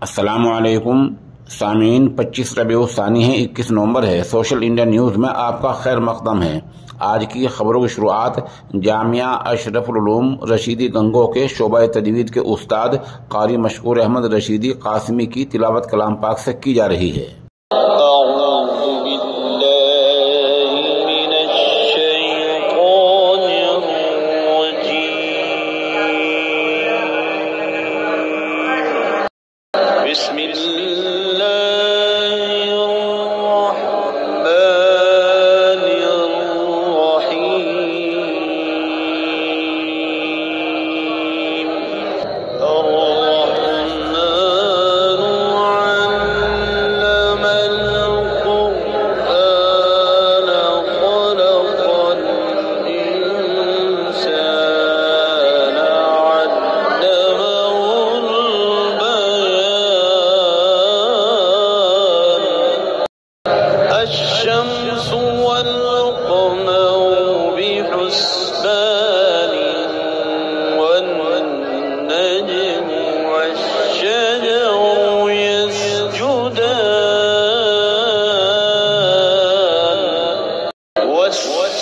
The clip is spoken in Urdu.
السلام علیکم، سامعین، پچیس ربیع ثانی ہے اکیس نومبر ہے۔ سوشل انڈیا نیوز میں آپ کا خیر مقدم ہے۔ آج کی خبروں کی شروعات جامعہ اشرف العلوم رشیدی گنگو کے شعبہ تجوید کے استاد قاری مشکور احمد رشیدی قاسمی کی تلاوت کلام پاک سے کی جا رہی ہے۔ بسم